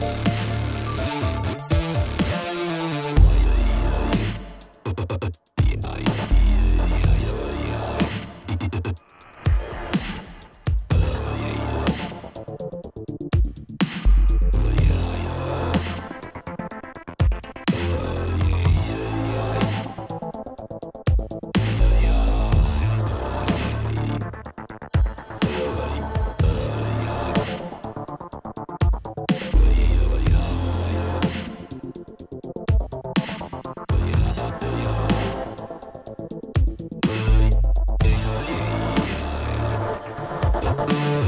Bye. Thank